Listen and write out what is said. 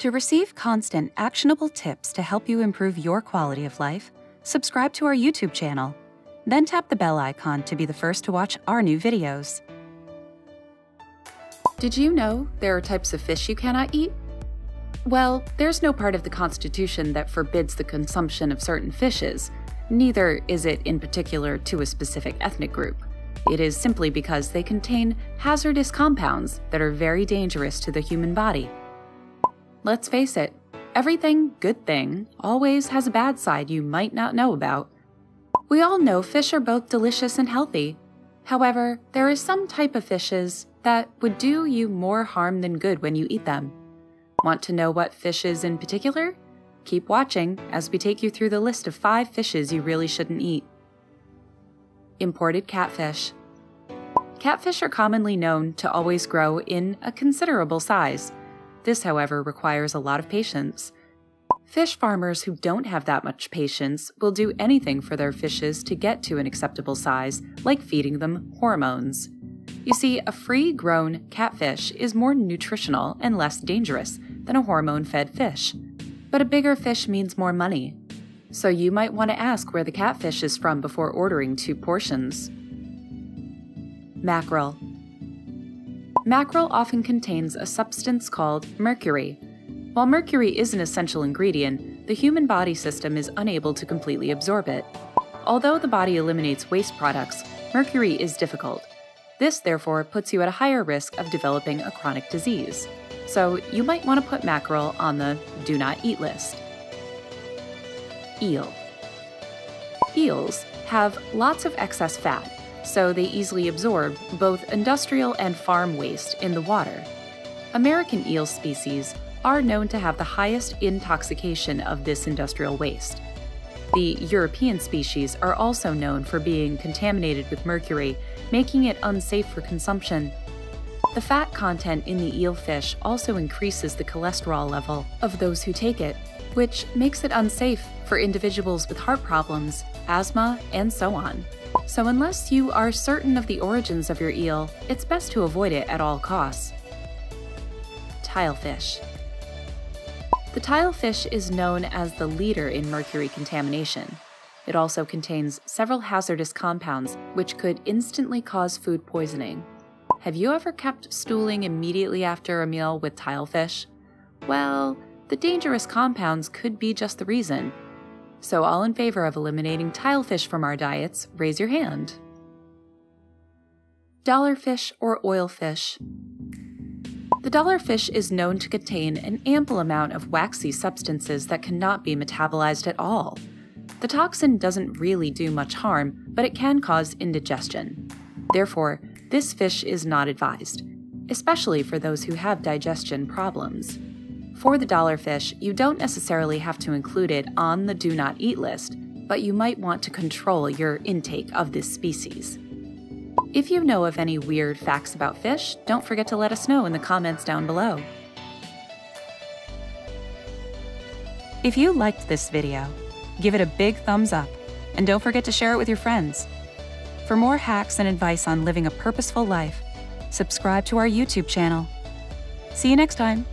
To receive constant, actionable tips to help you improve your quality of life, subscribe to our YouTube channel. Then tap the bell icon to be the first to watch our new videos. Did you know there are types of fish you cannot eat? Well, there's no part of the Constitution that forbids the consumption of certain fishes, neither is it in particular to a specific ethnic group. It is simply because they contain hazardous compounds that are very dangerous to the human body. Let's face it, everything good thing always has a bad side you might not know about. We all know fish are both delicious and healthy. However, there is some type of fishes that would do you more harm than good when you eat them. Want to know what fishes in particular? Keep watching as we take you through the list of five fishes you really shouldn't eat. Imported catfish. Catfish are commonly known to always grow in a considerable size. This, however, requires a lot of patience. Fish farmers who don't have that much patience will do anything for their fishes to get to an acceptable size, like feeding them hormones. You see, a free grown catfish is more nutritional and less dangerous than a hormone fed fish. But a bigger fish means more money. So you might want to ask where the catfish is from before ordering two portions. Mackerel. Mackerel often contains a substance called mercury. While mercury is an essential ingredient, the human body system is unable to completely absorb it. Although the body eliminates waste products, mercury is difficult. This, therefore, puts you at a higher risk of developing a chronic disease. So you might want to put mackerel on the do not eat list. Eel. Eels have lots of excess fat, so they easily absorb both industrial and farm waste in the water. American eel species are known to have the highest intoxication of this industrial waste. The European species are also known for being contaminated with mercury, making it unsafe for consumption. The fat content in the eel fish also increases the cholesterol level of those who take it, which makes it unsafe for individuals with heart problems, asthma, and so on. So, unless you are certain of the origins of your eel, it's best to avoid it at all costs. Tilefish. The tilefish is known as the leader in mercury contamination. It also contains several hazardous compounds which could instantly cause food poisoning. Have you ever kept stooling immediately after a meal with tilefish? Well, the dangerous compounds could be just the reason. So, all in favor of eliminating tilefish from our diets, raise your hand. Dollarfish or oilfish. The dollarfish is known to contain an ample amount of waxy substances that cannot be metabolized at all. The toxin doesn't really do much harm, but it can cause indigestion. Therefore, this fish is not advised, especially for those who have digestion problems. For the dollarfish, you don't necessarily have to include it on the do not eat list, but you might want to control your intake of this species. If you know of any weird facts about fish, don't forget to let us know in the comments down below. If you liked this video, give it a big thumbs up, and don't forget to share it with your friends. For more hacks and advice on living a purposeful life, subscribe to our YouTube channel. See you next time.